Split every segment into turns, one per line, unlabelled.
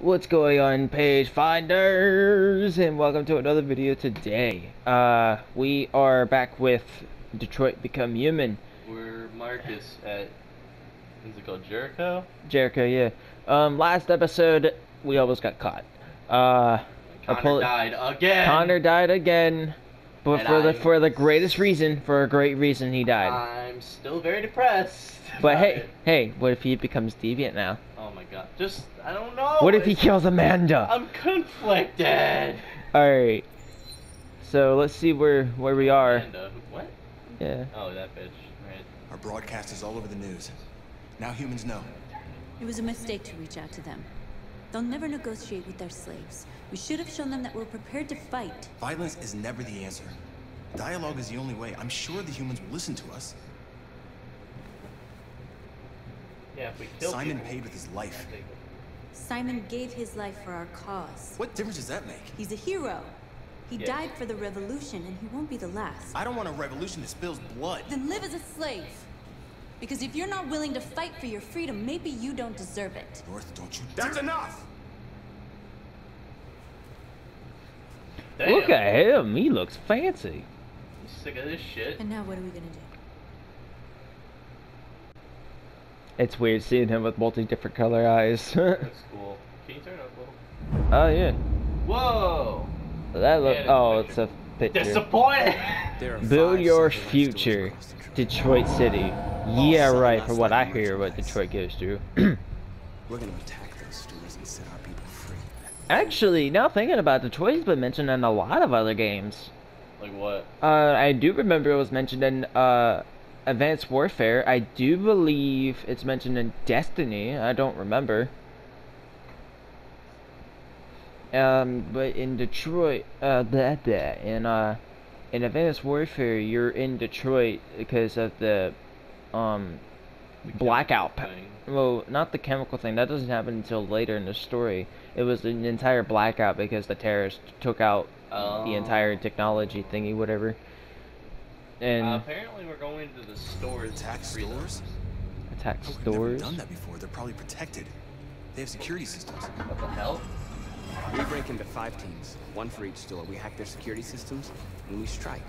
What's going on, page finders, and welcome to another video today. Uh, we are back with Detroit Become Human.
We're Marcus at, is it called Jericho?
Jericho, yeah. Um, last episode, we almost got caught. Uh,
Connor died again.
Connor died again, but
And
for the
I'm-
for the greatest reason, for a great reason, he died.
I'm still very depressed.
but hey,
it.
hey, what if he becomes deviant now?
Oh my god. Just, I don't know.
What if he kills Amanda?
I'm conflicted.
Alright. So let's see where where we are.
Amanda, what?
Yeah.
Oh, that bitch. Right.
Our broadcast is all over the news. Now humans know.
It was a mistake to reach out to them. They'll never negotiate with their slaves. We should have shown them that we're prepared to fight.
Violence is never the answer. Dialogue is the only way. I'm sure the humans will listen to us.
Yeah, if we kill
Simon
people,
paid with his life.
Simon gave his life for our cause.
What difference does that make?
He's a hero. He
Yes.
died for the revolution, and he won't be the last.
I don't want a revolution that spills blood.
Then live as a slave. Because if you're not willing to fight for your freedom, maybe you don't deserve it.
North, don't you That's enough!
Damn.
Look at him. He looks fancy.
I'm sick of this shit.
And now what are we gonna do?
It's weird seeing him with multi different color eyes. oh
That's cool. Can you turn up a little?
Oh yeah.
Whoa!
That look.
Yeah,
Oh,
picture.
it's a picture.
Disappointed!
Build your future,
stories across the trip.
Detroit City. Yeah,
seven
right.
last
For what I hear, what. Detroit goes through.
We're gonna attack those stores and set our people free.
Actually, now thinking about Detroit's been mentioned in a lot of other games.
like what?
Uh, I do remember it was mentioned in uh, Advanced Warfare. I do believe it's mentioned in Destiny. I don't remember. Um, but in Detroit, uh, that that in uh, in Advanced Warfare, you're in Detroit because of the, um,
The
blackout.
thing.
Well, not the chemical thing. That doesn't happen until later in the story. It was an entire blackout because the terrorists took out the entire
Oh.
technology thingy, whatever. And
Uh, apparently we're going to the stores. to
Attack
free them.
stores?
attack
Oh, we've never
stores.
done that before. They're probably protected. They have security systems.
What the hell?
We break into five teams, one for each store. We hack their security systems, and we strike.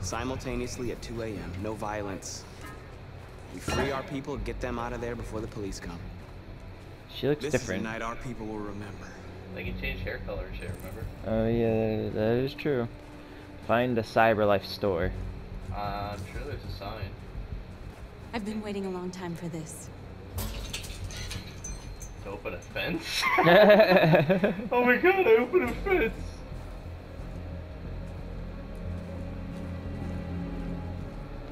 Simultaneously at 2 a.m., no violence. We free our people, get them out of there before the police come.
She looks
This
different.
is a night our people will remember.
They can change hair color and shit, remember?
Oh yeah, that is true. Find the CyberLife store.
Uh, I'm sure there's a sign.
I've been waiting a long time for this.
To open a fence?
oh
my god, I opened a fence!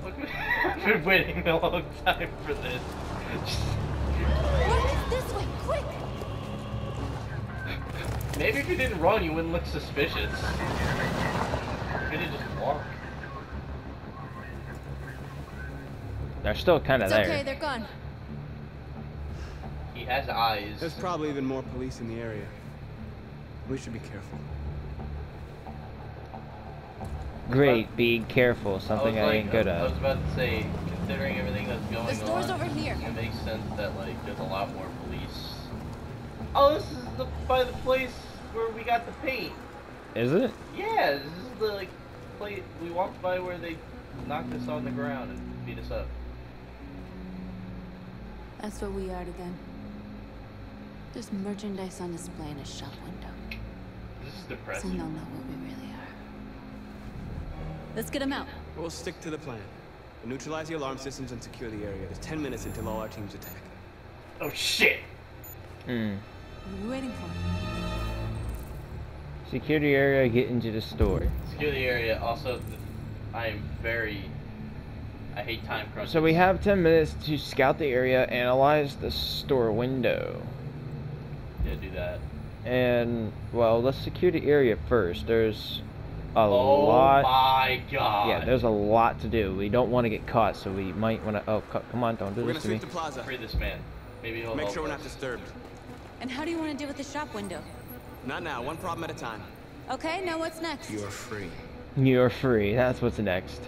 Look, I've been waiting a long time for this.
Marcus, this way, quick!
Maybe if you didn't run, you wouldn't look suspicious. You could just walk.
They're still kind of there.
okay, they're gone.
He has eyes.
There's probably even more police in the area. We should be careful.
Great, be careful. Something I,
was like-
ain't good at.
I was about to say, considering everything that's going on,
The store's
on,
over here.
it makes sense that like there's a lot more police. Oh, this is the by the place where we got the paint.
Is it?
Yeah, this is the like place we walked by where they knocked us on the ground and beat us up.
That's what we are to them. There's merchandise on display in a shop window.
This is
So
depressing.
they'll know what we really are. Let's get them out.
We'll stick to the plan. We'll neutralize the alarm systems and secure the area. There's 10 minutes until all our teams attack.
Oh shit!
Hmm.
What are we waiting for?
Security area. Get into the store.
Secure the area. Also, I am very. I hate time crunches.
So we have 10 minutes to scout the area, analyze the store window.
Yeah, do that.
And, well, let's secure the area first. There's a
oh
lot.
my god.
Yeah, there's a lot to do. We don't want to get caught, so we might want to. Oh, come on, don't do
We're
this
gonna
to me.
sweep the plaza.
Free this man. Maybe he'll
Make
help
sure we're not disturbed.
And how do you want to deal with the shop window?
Not now, one problem at a time.
Okay, now what's next?
You're free.
You're free. That's what's next.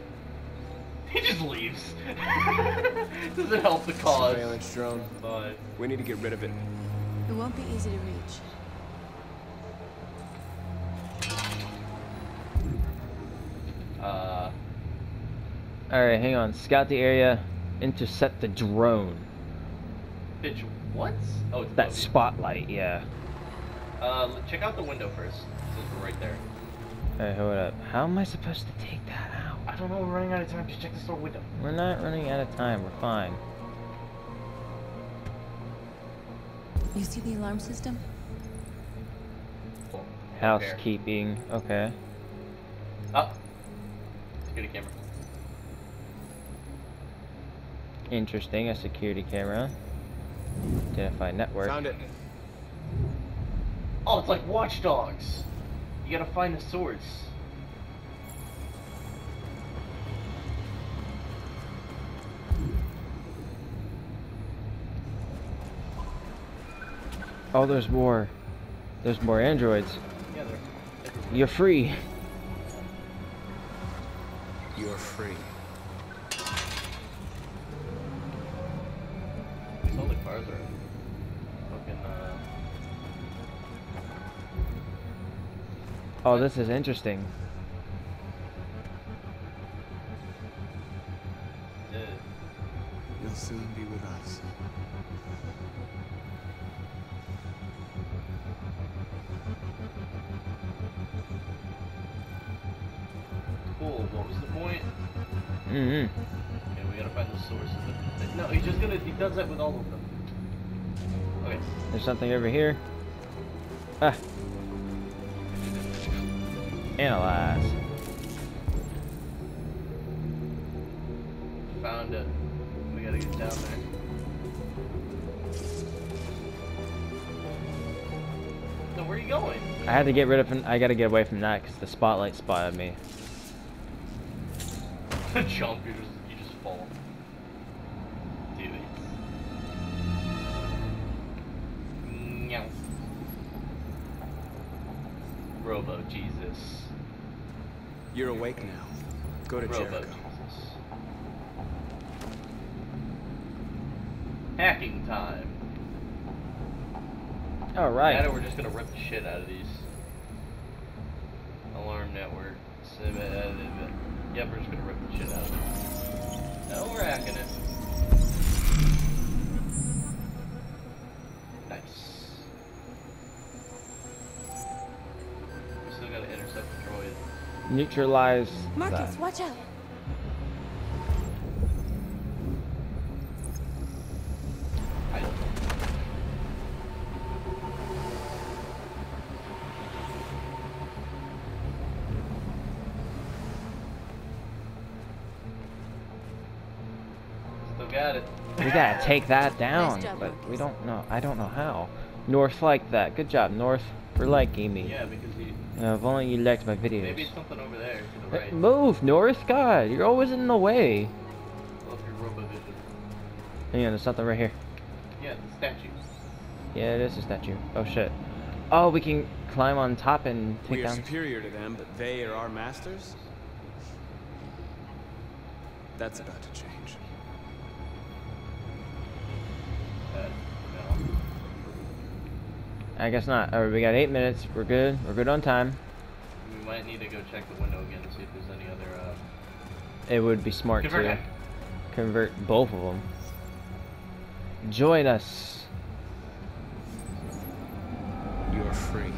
He just leaves. Doesn't help the cause.
Surveillance drone.
But
we need to get rid of it.
It won't be easy to reach. Uh.
Alright, hang on. Scout the area. Intercept the drone.
Bitch, what? Oh,
that spotlight, yeah.
Uh, check out the window first. It's right there.
Alright, hold up. How am I supposed to take that
I don't know. We're running out of time. Just check the store window.
We're not running out of time. We're fine.
You see the alarm system?
Cool. Repair.
Housekeeping. Okay. Oh.
Up. Security camera.
Interesting. A security camera. Identify network.
Found it.
Oh, it's like Watch Dogs. You gotta find the source.
Oh, there's more. There's more androids.
Yeah.
You're free.
You're free.
These all cars are fucking. Uh,
Oh, this is interesting.
You'll soon be with us.
Mm-hmm.
Okay, we gotta find the source of it. No, he's just gonna. He does that with all of them. Okay.
There's something over here. Ah. Analyze.
Found it. We gotta get down there. So where are you going?
I had to get rid of. I gotta get away from that because the spotlight spotted me.
Jump, you just you just fall. Do it. Meow. Robo Jesus.
You're awake now. Go to
Robo
Jericho.
Jesus. Hacking time.
All
Right.
right.
Now we're just gonna rip the shit out of these. Alarm network. Sim- Yep, we're just gonna rip the shit out of it. No, we're hacking it. Nice. We still gotta intercept the droid.
Neutralize.
Marcus,
that.
watch out!
Take that down,
job,
but we don't know. I don't know how. North like that. Good job, North, for liking me.
Yeah, because you.
Uh, if only you liked my
Maybe
videos.
it's something over there to the right.
Move, North. God, you're always in the way.
Love your robo vision.
Hang on, there's something right here.
Yeah, the statue.
Yeah, it is a statue. Oh shit. Oh, we can climb on top and take
We are
down.
superior to them, but they are our masters? That's about to change.
I guess not. Alright, we got eight minutes. We're good. We're good on time.
We might need to go check the window again to see if there's any other. Uh...
It would be smart
Convert
to
hack.
convert both of them. Join us.
You're free.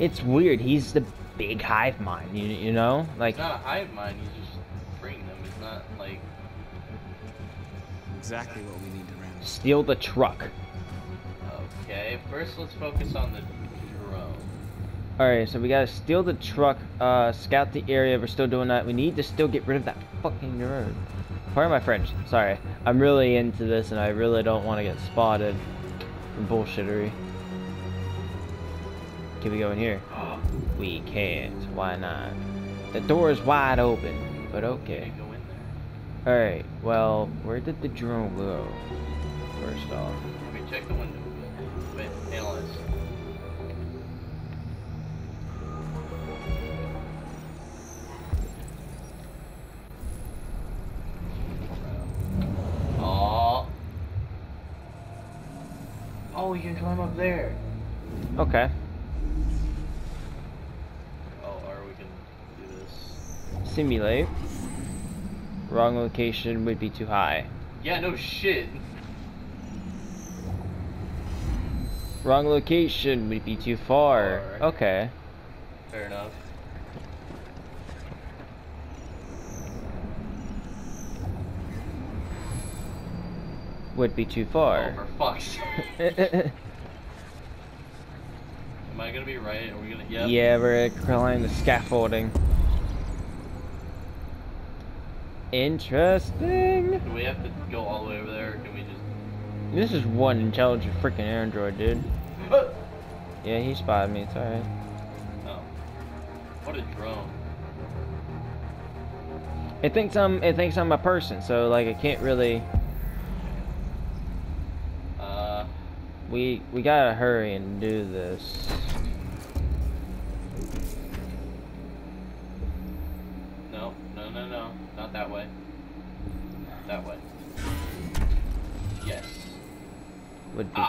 It's weird. He's the big hive mind. You you know, like
It's not a hive mind. He's just freeing them. It's not like.
Exactly what we need to round
steal the truck.
Okay, first let's focus on the drone.
Alright, so we gotta steal the truck, uh, scout the area, we're still doing that. We need to still get rid of that fucking road. Pardon my French, sorry. I'm really into this and I really don't want to get spotted bullshittery. Can we go in here? we can't, why not? The door is wide open, but okay.
Okay, go in there.
Alright, well, where did the drone go? First off.
Let me check the window. Wait, analyze. Oh. Oh, you can climb up there.
Okay.
Oh, or we can do this.
simulate. Wrong location would be too high.
Yeah, no shit.
Wrong location would be too far.
Far.
Okay.
Fair enough.
Would be too
Oh,
far.
for fuck's. Am I gonna be right? Are we gonna? Yep.
Yeah, we're climbing the scaffolding. Interesting.
Do we have to go all the way over there, or can we just?
This is one intelligent freaking android, dude.
Oh.
Yeah, he spotted me. It's alright.
oh. What a drone.
It thinks I'm. It thinks I'm a person, so like it can't really.
Uh.
We we gotta hurry and do this.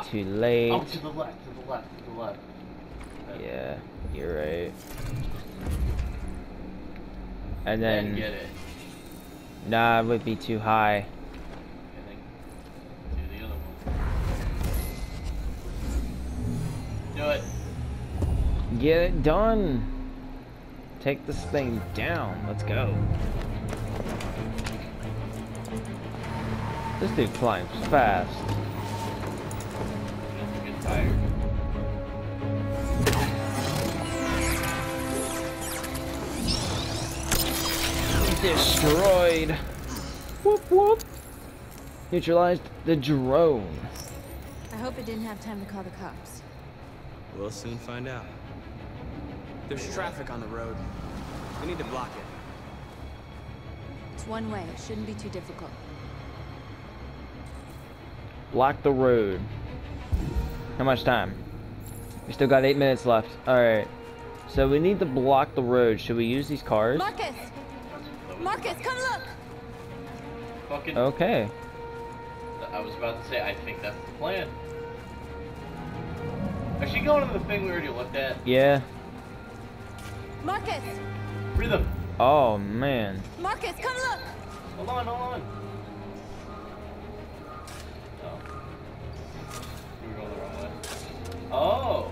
Too late.
Oh, to the left. To the left. To the left.
Yeah, you're right. And
Then get it.
nah, it would be too high.
And do the other one. Do it.
Get it done. Take this thing down. Let's go. This dude climbs fast.
Just get tired.
Destroyed. Whoop whoop. Neutralized the drone.
I hope it didn't have time to call the cops.
We'll soon find out. There's traffic on the road. We need to block it.
It's one way. It shouldn't be too difficult.
Block the road. How much time? We still got eight minutes left. Alright. So we need to block the road. Should we use these cars?
Marcus! Marcus, come look!
Fucking.
Okay.
I was about to say, I think that's the plan. Is she going to the thing we already looked at?
Yeah.
Marcus!
Rhythm!
Oh man.
Marcus, come look!
Hold on, hold on. Oh!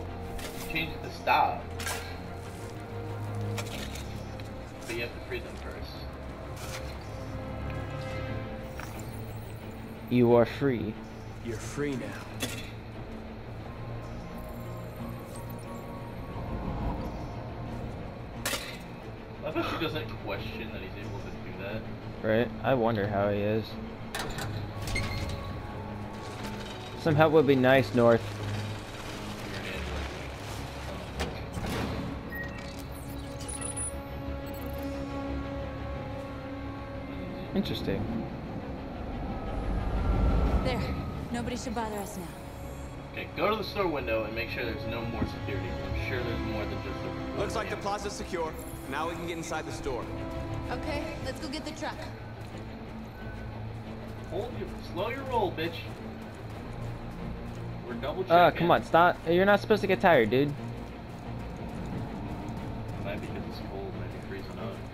Change it to stop. But you have to free them first.
You are free.
You're free now.
I bet she doesn't question that he's able to do that.
Right? I wonder how he is. Some help would be nice, North. Interesting.
There. Nobody should bother us now.
Okay, go to the store window and make sure there's no more security. I'm sure there's more than just the.
Looks like the plaza's secure. Now we can get inside the store.
Okay, let's go get the truck.
Hold your, slow your roll, bitch. We're double checking.
Ah, come on, stop. You're not supposed to get tired, dude.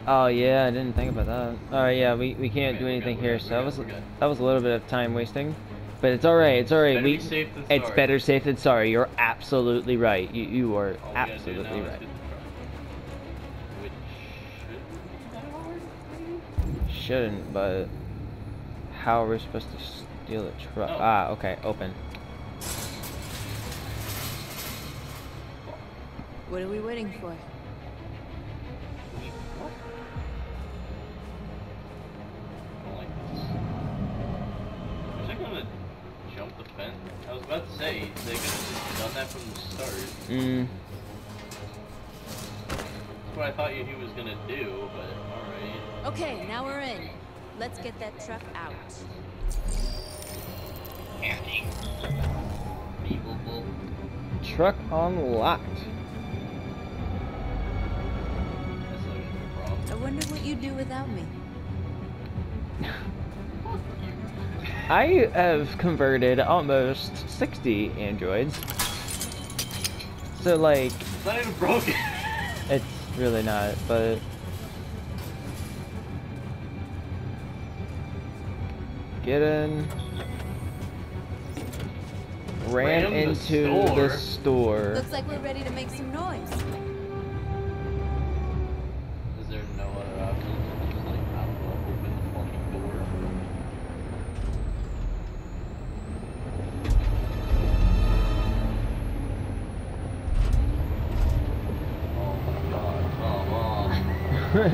Oh yeah, I didn't think about that. Alright, yeah, we, we can't do anything here, so that was that was a little bit of time wasting. But it's alright, it's alright.
Better
We
be safe than
it's better safe than sorry. You're absolutely right. You you are
All we gotta do
absolutely right.
get the truck. Which should be hard, maybe?
Shouldn't, but how are we supposed to steal a truck?
Oh.
Ah, okay, open.
What are we waiting for?
Jump? I was about to say, they could have just done that from the start.
Mm,
That's what I thought he was gonna do, but alright.
Okay, now we're in. Let's get that truck out.
Unbelievable.
truck unlocked.
That's not gonna be a problem.
I wonder what you'd do without me.
I have converted almost 60 androids. So like...
It's not even broken!
it's really not, but... Get in. Ran,
Ran
into the
store.
the store.
Looks like we're ready to make some noise.
uh,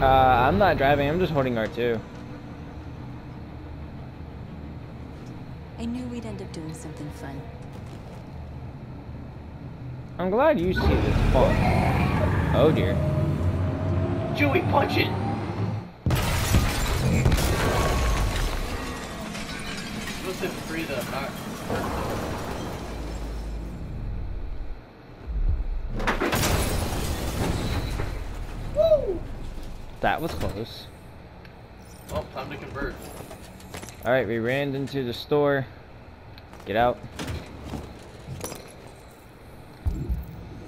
I'm not driving. I'm just holding R2.
I knew we'd end up doing something fun.
I'm glad you see this fun. Oh dear.
Chewie, punch it! Supposed to free the
That was close.
Oh, time to convert.
Alright, we ran into the store. Get out.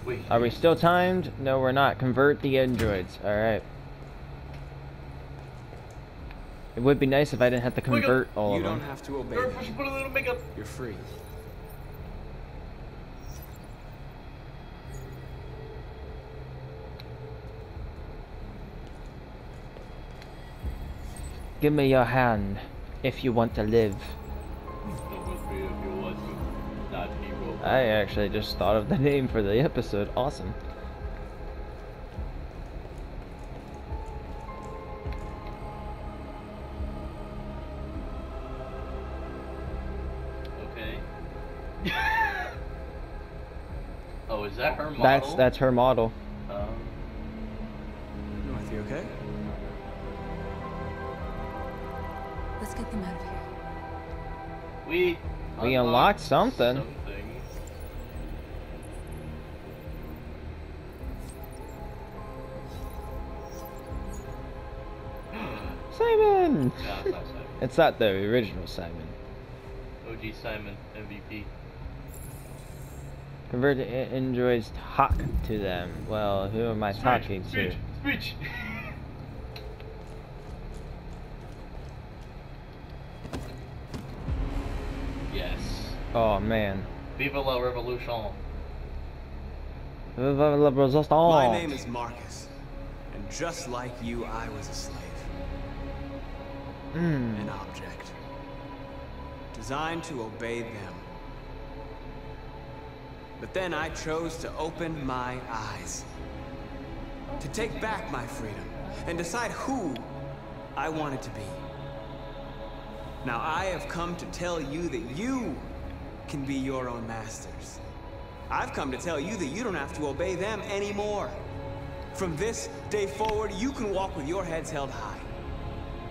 Wait.
Are we still timed? No, we're not. Convert the androids. Alright. It would be nice if I didn't have to
Wake up.
convert all
You
of
don't have to obey
Girl,
them.
Put a little makeup.
You're free.
Give me your hand if you want to live.
Don't with if you want to. Not hero.
I actually just thought of the name for the episode. Awesome.
Model?
That's that's her model.
Um,
Dorothy, okay?
Let's get them out of here.
we.
We unlocked something.
something.
Simon.
No, it's not Simon.
It's not the original Simon.
OG Simon, MVP.
Convert the a- androids. Talk to them. Well, who am I talking to?
Speech, speech. yes.
Oh man.
Viva la revolution.
My name is Marcus. And just like you, I was a slave.
Mm.
An object. Designed to obey them. But then I chose to open my eyes. To take back my freedom. And decide who I wanted to be. Now I have come to tell you that you can be your own masters. I've come to tell you that you don't have to obey them anymore. From this day forward, you can walk with your heads held high.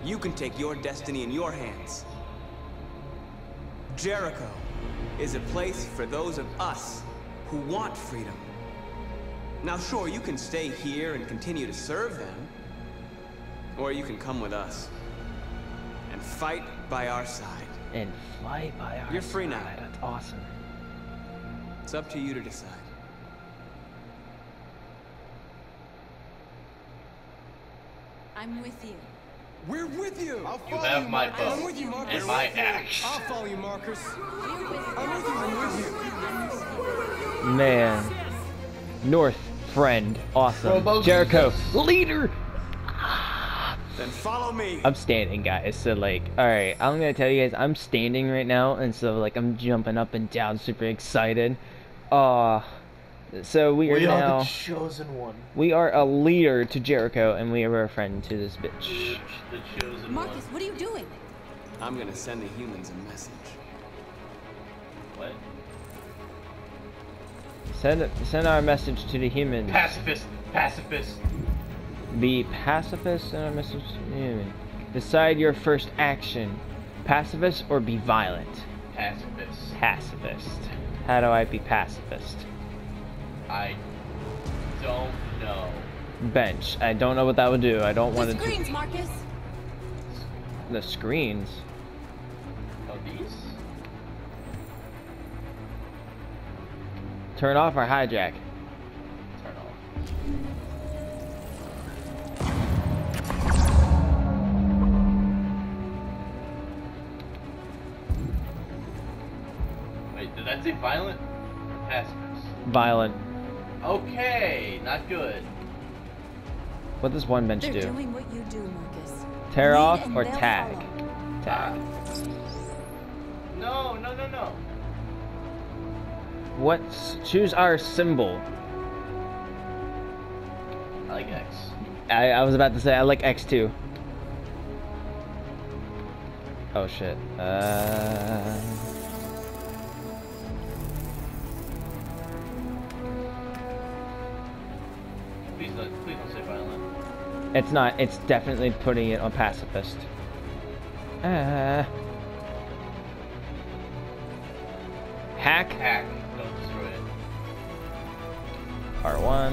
You can take your destiny in your hands. Jericho is a place for those of us who want freedom. Now, sure, you can stay here and continue to serve them, or you can come with us and fight by our side.
And fight by our side.
You're free now.
side. That's awesome.
It's up to you to decide.
I'm with you.
We're with you. I'll follow
You have my
Marcus. I'm
vote
with you, Marcus.
and my axe.
I'll follow you, Marcus.
We're with
I'm with you. I'm with you.
Man. North friend. Awesome.
Robo
Jericho.
Jesus.
Leader.
Then follow me.
I'm standing, guys. So like, all right, I'm gonna tell you guys, I'm standing right now, and so like, I'm jumping up and down, super excited. Uh, so we are
We
now,
the chosen one.
we are a leader to Jericho, and we are a friend to this bitch.
The chosen
Marcus,
one.
what are you doing?
I'm gonna send the humans a message.
What?
Send send our message to the humans.
Pacifist. Pacifist.
Be pacifist and our message to the human. Decide your first action: pacifist or be violent.
Pacifist.
Pacifist. How do I be pacifist?
I don't know.
Bench. I don't know what that would do. I don't want to.
The
to.
screens, Marcus.
The screens. Turn off or hijack.
Turn off. Wait, did that say violent or pacifist?
Violent.
Okay, not good.
What does one bench
They're
do?
doing what you do, Marcus.
Tear
Lead
off or
they'll
tag?
follow.
Tag.
No, no, no, no.
What's choose our symbol?
I like X.
I, I was about to say I like X two. Oh shit. Uh
Please don't, please don't say violent.
it's not it's definitely putting it on pacifist. Uh Hack
Hack. Don't destroy it.
R1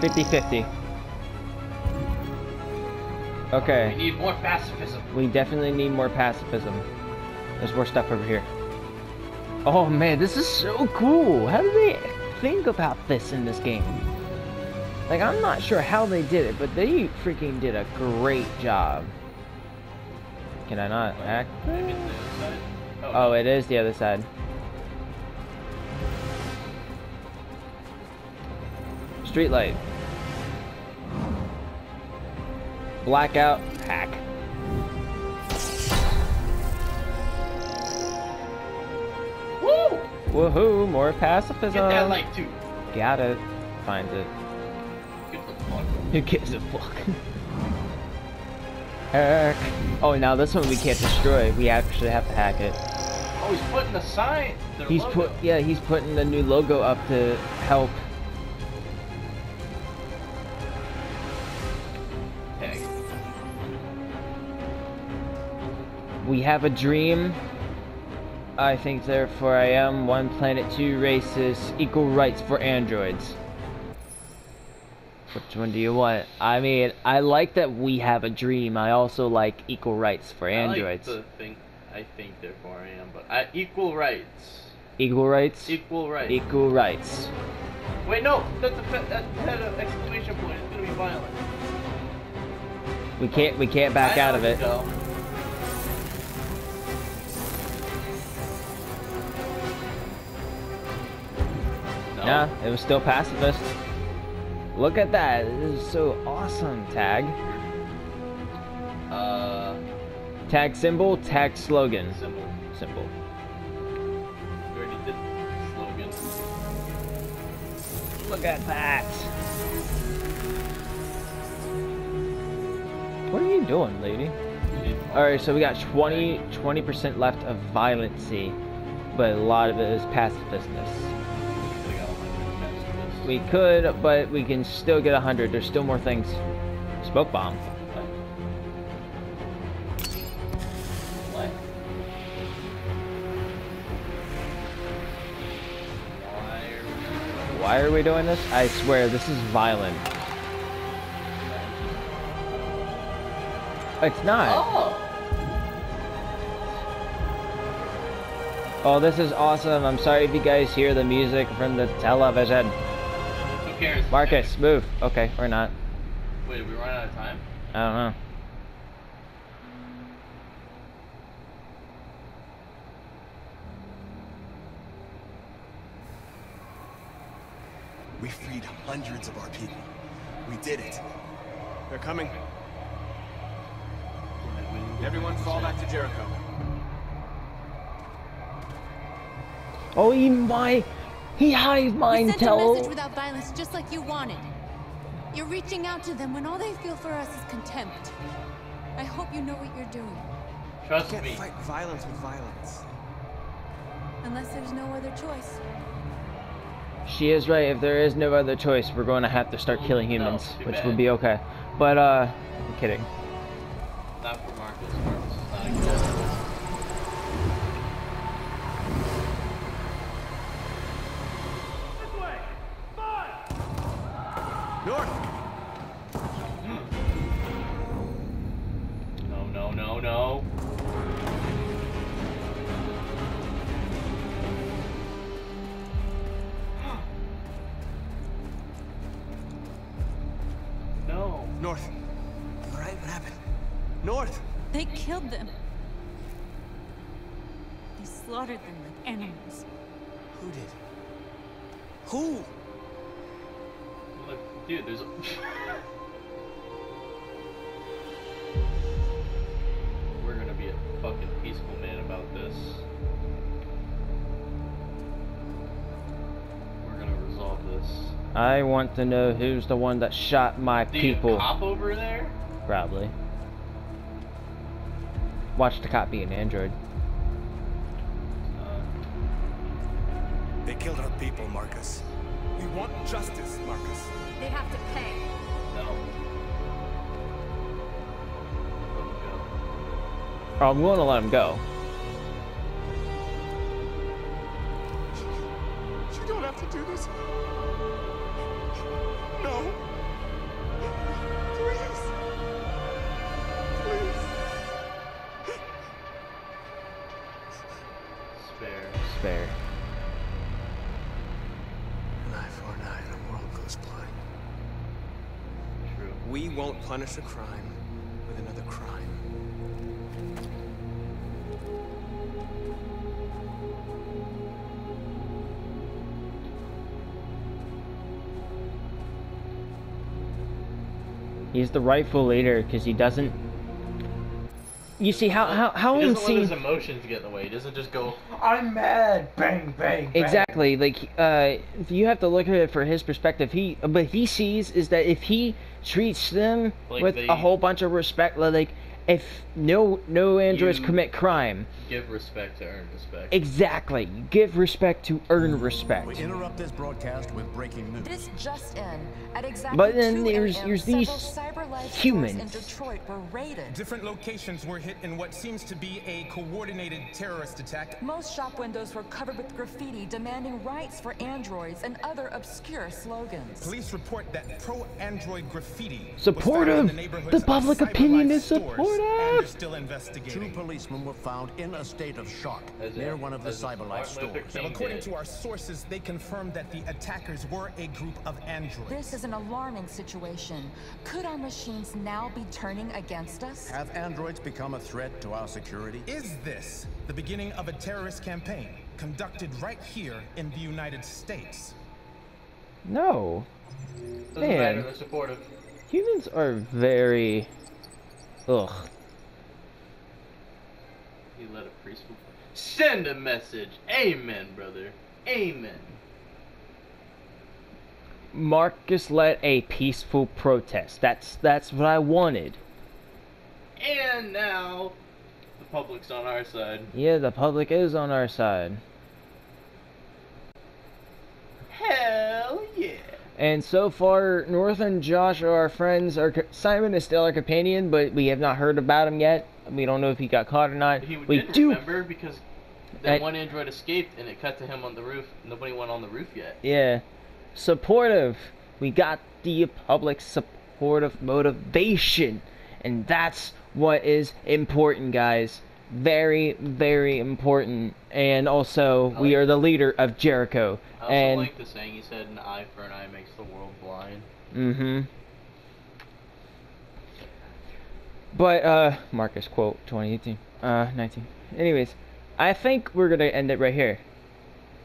50-50.
We need more pacifism.
We definitely need more pacifism. There's more stuff over here. Oh man, this is so cool. How did they think about this in this game? Like, I'm not sure how they did it, but they freaking did a great job. Can I not hack?
Maybe it's the other side.
Oh, it is the other side. Street light. Blackout. Hack.
Woo!
Woohoo! More pacifism.
Get that like two.
Got it. Finds it.
Get the fuck.
Who gives a fuck? Hack. Oh, now this one we can't destroy. We actually have to hack it.
Oh, he's putting the sign.
He's
logo.
put yeah, he's putting the new logo up to help. We have a dream. I think therefore I am one planet, two races, equal rights for androids. Which one do you want? I mean, I like that we have a dream. I also like equal rights for androids.
I like the thing. I think therefore I am, but I equal rights.
Equal rights?
Equal rights.
Equal rights.
Wait, no, that's a that, that an exclamation point. It's gonna be violent.
We can't we can't back
I
out of it.
Go. No.
Nah, it was still pacifist. Look at that. This is so awesome. Tag.
Uh,
Tag symbol, tag slogan.
symbol.
Symbol.
We already did slogan.
Look at that. What are you doing, lady? Alright, so we got 20, 20% left of violency, but a lot of it is pacifistness.
We
could, but we can still get 100. There's still more things. Smoke bomb.
What? Why are we
Why are we doing this? I swear, this is violent. It's not.
Oh!
Oh, this is awesome. I'm sorry if you guys hear the music from the television.
Who cares?
Marcus, move. Okay, or not.
Wait, did we run out of time?
I don't know.
We freed hundreds of our people. We did it.
They're coming. Everyone fall back to Jericho.
Oh, he my, he hive
We
mind
sent a message
tell.
without violence, just like you wanted. You're reaching out to them when all they feel for us is contempt. I hope you know what you're doing.
Trust
Can't
me.
fight violence with violence.
Unless there's no other choice.
She is right. If there is no other choice, we're going to have to start killing humans,
too
which
bad.
would be okay. But uh, I'm kidding. I want to know who's the one that shot my
The
people.
cop over there?
Probably. Watch the cop be an android.
Uh,
They killed our people, Marcus.
We want justice, Marcus.
They have to pay.
no. Let him go.
Oh, I'm going to let him go.
You don't have to do this.
Punish a crime with another crime.
He's the rightful leader because he doesn't. You see how how how
he doesn't let his emotions get in the way. He doesn't just go,
I'm mad. Bang, bang, bang.
Exactly. Like uh, you have to look at it for his perspective. He but he sees is that if he treats them
Like
with
they-
a whole bunch of respect, like if no no androids
You-
commit crime,
give respect to earn respect.
exactly. Give respect to earn respect.
We interrupt this broadcast with breaking news.
This just in. At exactly
But then
2
there's-
a.m.,
there's these
CyberLife
humans.
in Detroit were raided.
Different locations were hit in what seems to be a coordinated terrorist attack.
Most shop windows were covered with graffiti demanding rights for androids and other obscure slogans.
Police report that pro-android graffiti
Supportive.
the,
The public opinion is supportive.
And they're still
Two policemen were found in a state of shock
As
near
if-
one of the
as
CyberLife stores.
Now, according
did.
to our sources, they confirmed that the attackers were a group of androids.
This is an alarming situation. Could our machines now be turning against us?
Have androids become a threat to our security?
Is this the beginning of a terrorist campaign conducted right here in the United States?
No,
Doesn't
Man.
matter, they're supportive.
humans are very. Ugh.
He let a priest. Send a message. Amen, brother. Amen.
Marcus led a peaceful protest. That's that's what I wanted.
And now, the public's on our side.
Yeah, the public is on our side.
Hell yeah.
And so far, North and Josh are our friends. Our Simon is still our companion, but we have not heard about him yet. We don't know if he got caught or not.
He
we do.
remember because that
I-
one android escaped and it cut to him on the roof. Nobody went on the roof yet.
Yeah, supportive. We got the public supportive motivation, and that's what is important, guys. Very, very important. And also,
I
we are the leader of Jericho.
I also
and
like the saying he said, an eye for an eye makes the world blind.
Mm-hmm. But uh Marcus quote 2018. Uh 19. Anyways, I think we're gonna end it right here.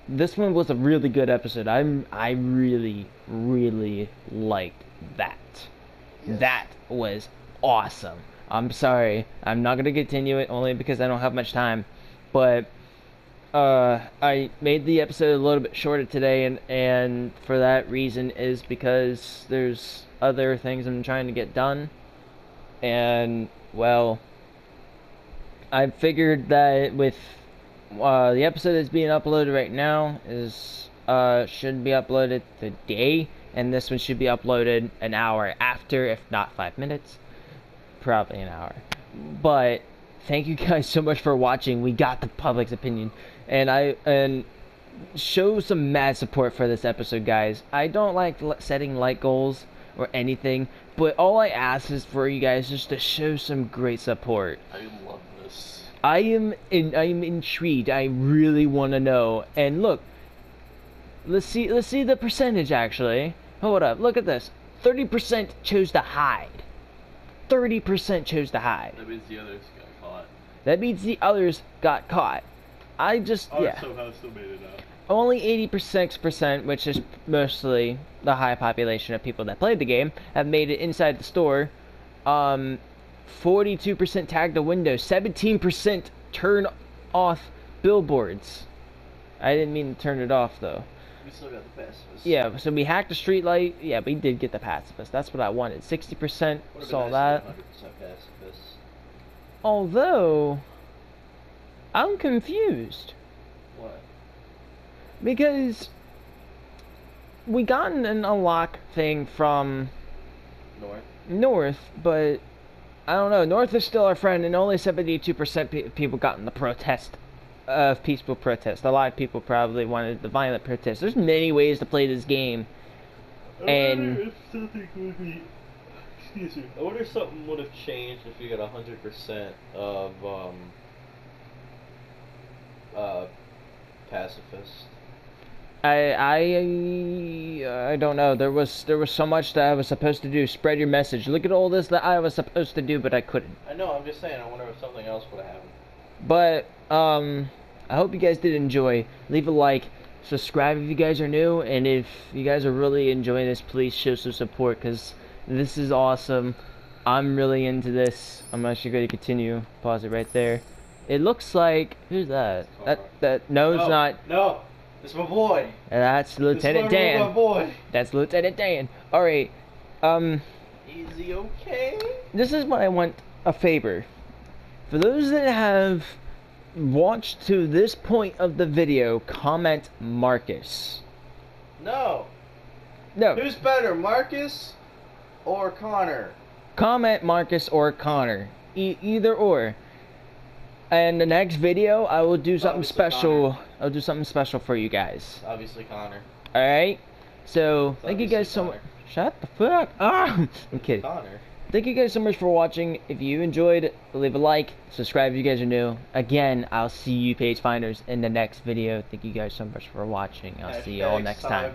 This one was a really good episode. I'm I really, really liked that. That was awesome. I'm sorry. I'm not gonna continue it only because I don't have much time. But uh, I made the episode a little bit shorter today, and and for that reason is because there's other things I'm trying to get done, and well, I figured that with uh, the episode that's being uploaded right now is uh should be uploaded today, and this one should be uploaded an hour after, if not five minutes, probably an hour, but thank you guys so much for watching. We got the public's opinion, and I and show some mad support for this episode, guys. I don't like setting like goals or anything, but all I ask is for you guys just to show some great support.
I love this.
I am in, I am intrigued. I really want to know. And look, let's see let's see the percentage actually. Hold up, look at this. 30% chose to hide. 30% chose to hide.
That means the others got caught.
That means the others got caught. I just, yeah.
somehow still made it out.
Only 86%, which is mostly the high population of people that played the game, have made it inside the store. Um, 42% tagged the window, 17% turn off billboards. I didn't mean to turn it off though.
We still got the pacifist.
Yeah, so we hacked the street light. Yeah, we did get the pacifist. That's what I wanted. 60% saw
nice
that.
100% pacifist.
Although, I'm confused.
What?
Because we got an unlock thing from
North?
North, but I don't know. North is still our friend, and only 72% pe- people got in the protest of peaceful protest. A lot of people probably wanted the violent protest. There's many ways to play this game. And-
if something would be. Excuse me. I wonder if something would have changed if you got hundred percent of um. Uh, pacifist.
I I I don't know. There was there was so much that I was supposed to do. Spread your message. Look at all this that I was supposed to do, but I couldn't.
I know. I'm just saying. I wonder if something else would have happened.
But um, I hope you guys did enjoy. Leave a like, subscribe if you guys are new, and if you guys are really enjoying this, please show some support because this is awesome. I'm really into this. I'm actually going to continue. Pause it right there. It looks like who's that? That that no, it's not.
No, it's my boy.
That's Lieutenant
It's my, My
Dan.
boy.
That's Lieutenant Dan. All right. Um.
Is he okay?
this is what I want a favor. For those that have watched to this point of the video, comment Marcus.
No.
No,
Who's better, Marcus or Connor?
comment Marcus or Connor. E- either or. And the next video, I will do something
Obviously
special.
Connor.
I'll do something special for you guys.
Obviously Connor.
All right. So
It's
thank you guys
obviously
so much. Shut the fuck. Ah, I'm kidding.
Connor.
Thank you guys so much for watching. If you enjoyed, leave a like, subscribe if you guys are new. Again, I'll see you page finders in the next video. Thank you guys so much for watching. I'll see you all next time.